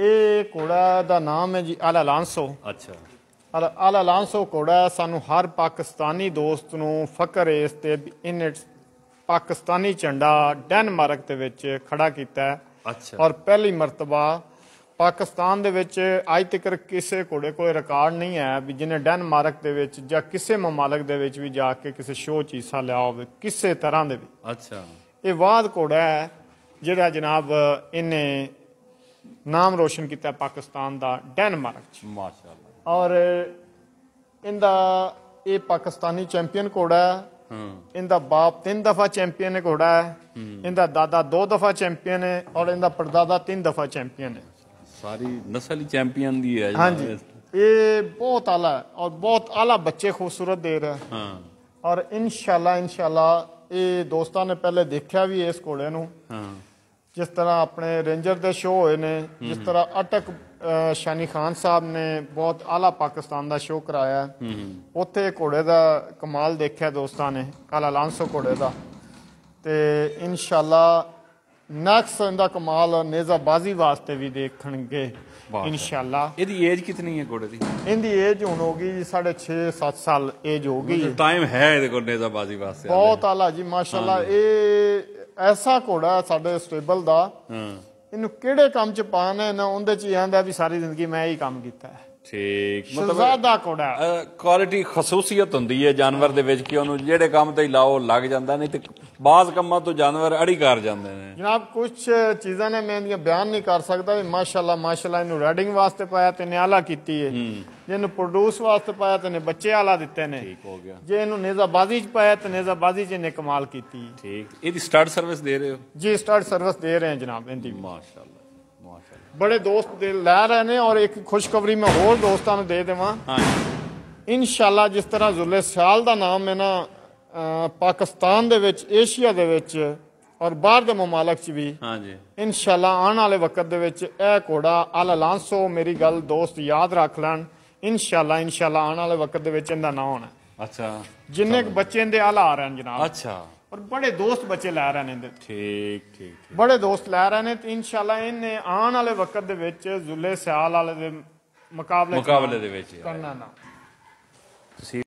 ਇਹ ਘੋੜਾ ਦਾ ਨਾਮ ਹੈ ਜੀ ਅਲ ਅਲਾਂਸੋ ਅੱਛਾ। ਅਲ ਅਲਾਂਸੋ ਘੋੜਾ ਸਾਨੂੰ ਹਰ ਪਾਕਿਸਤਾਨੀ ਦੋਸਤ ਨੂੰ ਫਖਰ ਹੈ ਇਸ ਤੇ ਵੀ ਇਹਨੇ ਪਾਕਿਸਤਾਨੀ ਝੰਡਾ ਡੈਨਮਾਰਕ ਦੇ ਵਿੱਚ ਖੜਾ ਕੀਤਾ ਹੈ। ਅੱਛਾ। ਔਰ ਪਹਿਲੀ ਮਰਤਬਾ ਪਾਕਿਸਤਾਨ ਦੇ ਵਿੱਚ ਅੱਜ ਤੱਕ ਕਿਸੇ ਘੋੜੇ ਕੋਈ ਰਿਕਾਰਡ ਨਹੀਂ ਹੈ ਵੀ ਜਿਹਨੇ ਡੈਨਮਾਰਕ ਦੇ ਵਿੱਚ ਜਾਂ ਕਿਸੇ ਮਮਾਲਕ ਦੇ ਵਿੱਚ ਵੀ ਜਾ ਕੇ ਕਿਸੇ ਸ਼ੋਅ 'ਚ ਹਿੱਸਾ ਲਿਆ ਹੋਵੇ ਕਿਸੇ ਤਰ੍ਹਾਂ ਦੇ ਵੀ। ਅੱਛਾ। ਇਹ ਬਾਦ ਘੋੜਾ ਹੈ ਜਿਹੜਾ ਜਨਾਬ ਇਹਨੇ ਨਾਮ ਰੋਸ਼ਨ ਕੀਤਾ ਪਾਕਿਸਤਾਨ ਦਾ ਡੈਨਮਾਰਕ 'ਚ। ਮਾਸ਼ਾਅੱਲਾ। ਔਰ ਇਹਦਾ ਇਹ ਪਾਕਿਸਤਾਨੀ ਚੈਂਪੀਅਨ ਘੋੜਾ ਹੈ। ਹਾਂ। ਇਹਦਾ ਬਾਪ ਤਿੰਨ ਦਫਾ ਚੈਂਪੀਅਨ ਹੈ ਘੋੜਾ ਹੈ। ਇਹਦਾ ਦਾਦਾ ਦੋ ਦਫਾ ਚੈਂਪੀਅਨ ਹੈ ਔਰ ਇਹਦਾ ਪੜਦਾਦਾ ਤਿੰਨ ਦਫਾ ਚੈਂਪੀਅਨ ਹੈ। ਸਾਰੀ ਨਸਲ ਹੀ ਚੈਂਪੀਅਨ ਦੀ ਹੈ। ਹਾਂਜੀ। ਇਹ ਬਹੁਤ ਆਲਾ ਔਰ ਬਹੁਤ ਆਲਾ ਬੱਚੇ ਖੂਬਸੂਰਤ ਦੇ ਰਿਹਾ ਹਾਂ। ਔਰ ਇਨਸ਼ਾਅੱਲਾ ਇਨਸ਼ਾਅੱਲਾ ਇਹ ਦੋਸਤਾਂ ਨੇ ਪਹਿਲੇ ਦੇਖਿਆ ਵੀ ਇਸ ਘੋੜੇ ਨੂੰ। ਹਾਂ। ਜਿਸ ਤਰ੍ਹਾਂ ਆਪਣੇ ਰੇਂਜਰ ਦੇ ਸ਼ੋਅ ਹੋਏ ਨੇ ਜਿਸ ਤਰ੍ਹਾਂ ਅਟਕ ਸ਼ਾਨੀ ਖਾਨ ਸਾਹਿਬ ਨੇ ਬਹੁਤ ਆਲਾ ਪਾਕਿਸਤਾਨ ਦਾ ਸ਼ੋਅ ਕਰਾਇਆ। ਉੱਥੇ ਘੋੜੇ ਦਾ ਕਮਾਲ ਦੇਖਿਆ ਦੋਸਤਾਂ ਨੇ ਕਾਲਾ ਲਾਂਸੋ ਘੋੜੇ ਦਾ। ਤੇ ਇਨਸ਼ਾਅੱਲਾ ਨੈਕਸਟ ਇਹਦਾ ਕਮਾਲ ਨੇਜ਼ਾਬਾਜ਼ੀ ਵਾਸਤੇ ਵੀ ਦੇਖਣਗੇ। ਇਨਸ਼ਾਅੱਲਾ। ਇਹਦੀ ਏਜ ਕਿਤਨੀ ਹੈ ਘੋੜੇ ਦੀ? ਇਹਦੀ ਏਜ ਹੁਣ ਹੋ ਗਈ 6.5 7 ਸਾਲ ਏਜ ਹੋ ਗਈ ਟਾਈਮ ਹੈ। ਇਹਦੇ ਕੋਲ ਨੇਜ਼ਾਬਾਜ਼ੀ ਵਾਸਤੇ ਬਹੁਤ ਆਲਾ ਜੀ ਮਾਸ਼ਾਅੱਲਾ ਇਹ ਐਸਾ ਘੋੜਾ ਹੈ ਸਾਡੇ ਸਟੇਬਲ ਦਾ। ਹਾਂ। ਇਹਨੂੰ ਕਿਹੜੇ ਕੰਮ ਚ ਪਾਣਾ ਨਾ ਉਹਦੇ ਚ ਹੀ ਆਂਦਾ ਵੀ ਸਾਰੀ ਜ਼ਿੰਦਗੀ ਮੈਂ ਹੀ ਕੰਮ ਕੀਤਾ ਹੈ। ਠੀਕ। ਸ਼ਹਜ਼ਾਦਾ ਹੈ। ਕੁਆਲਿਟੀ ਖਸੂਸੀਅਤ ਹੁੰਦੀ ਹੈ ਜਾਨਵਰ ਦੇ ਵਿੱਚ ਕਿ ਉਹਨੂੰ ਜਿਹੜੇ ਕੰਮ ਤੇ ਲਾਓ ਲੱਗ ਜਾਂਦਾ ਨਹੀਂ ਤੇ ਬਾਜ਼ ਕੰਮਾਂ ਤੋਂ ਜਾਨਵਰ ਅੜੀ ਕਰ ਜਾਂਦੇ ਨੇ। ਜਨਾਬ ਕੁਝ ਚੀਜ਼ਾਂ ਨੇ ਮੈਂ ਇਹਦੀਆਂ ਬਿਆਨ ਨਹੀਂ ਕਰ ਸਕਦਾ ਵੀ ਮਾਸ਼ਾਅੱਲਾ ਮਾਸ਼ਾਅੱਲਾ ਇਹਨੂੰ ਰੈਡਿੰਗ ਵਾਸਤੇ ਪਾਇਆ ਤੇ ਨਿਆਲਾ ਕੀਤੀ ਹੈ। ਜੇ ਇਹਨੂੰ ਪ੍ਰੋਡਿਊਸ ਵਾਸਤੇ ਪਾਇਆ ਤੇ ਨੇ ਬੱਚੇ ਆਲਾ ਦਿੱਤੇ ਨੇ। ਠੀਕ ਹੋ ਗਿਆ। ਜੇ ਇਹਨੂੰ ਨੇਜ਼ਾਬਾਜ਼ੀ ਚ ਪਾਇਆ ਤੇ ਨੇਜ਼ਾਬਾਜ਼ੀ ਚ ਇਹਨੇ ਕਮਾਲ ਕੀਤੀ। ਠੀਕ। ਇਹਦੀ ਸਟਾਰਟ ਸਰਵਿਸ ਦੇ ਰਹੇ ਹੋ? ਜੀ ਸਟਾਰਟ ਸਰਵਿਸ ਦੇ ਰਹੇ ਹਾਂ ਜਨਾਬ ਇਹਦੀ ਮਾਸ਼ਾਅੱਲਾ। ਬੜੇ ਦੋਸਤ ਦੇ ਲੈ ਰਹੇ ਨੇ ਔਰ ਇੱਕ ਖੁਸ਼ਖਬਰੀ ਮੈਂ ਹੋਰ ਦੋਸਤਾਂ ਨੂੰ ਦੇ ਦੇਵਾਂ। ਹਾਂਜੀ ਇਨਸ਼ਾਅੱਲਾ ਜਿਸ ਤਰ੍ਹਾਂ ਜ਼ੁਲੇ ਸਿਆਲ ਦਾ ਨਾਮ ਹੈ ਨਾ ਪਾਕਿਸਤਾਨ ਦੇ ਵਿੱਚ ਏਸ਼ੀਆ ਦੇ ਵਿੱਚ ਔਰ ਬਾਹਰ ਦੇ ਮਮਾਲਕ 'ਚ ਵੀ ਹਾਂਜੀ ਇਨਸ਼ਾਅੱਲਾ ਆਉਣ ਵਾਲੇ ਵਕਤ ਦੇ ਵਿੱਚ ਇਹ ਘੋੜਾ ਅਲ ਲਾਂਸੋ ਮੇਰੀ ਗੱਲ ਦੋਸਤ ਯਾਦ ਰੱਖ ਲੈਣ। ਇਨਸ਼ਾਅੱਲਾ ਇਨਸ਼ਾਅੱਲਾ ਆਉਣ ਵਾਲੇ ਵਕਤ ਦੇ ਵਿੱਚ ਇਹਦਾ ਨਾਂ ਹੋਣਾ ਅੱਛਾ। ਜਿੰਨੇ ਬੱਚੇ ਇਹਦੇ ਆਲਾ ਆ ਰਹੇ ਨੇ ਜਨਾਬ। ਅੱਛਾ। ਔਰ ਬੜੇ ਦੋਸਤ ਬੱਚੇ ਲੈ ਰਹੇ ਨੇ ਠੀਕ ਠੀਕ। ਬੜੇ ਦੋਸਤ ਲੈ ਰਹੇ ਨੇ ਤੇ ਇਨਸ਼ਾਅੱਲਾ ਇਹਨੇ ਆਉਣ ਵਾਲੇ ਵਕਤ ਦੇ ਵਿੱਚ ਜ਼ੁਲੇ ਸਿਆਲ ਵਾਲੇ ਦੇ ਮੁਕਾਬਲੇ ਮੁਕਾਬਲੇ ਦੇ ਵਿੱਚ ਕਰਨਾ ਨਾ ਤੁਸੀਂ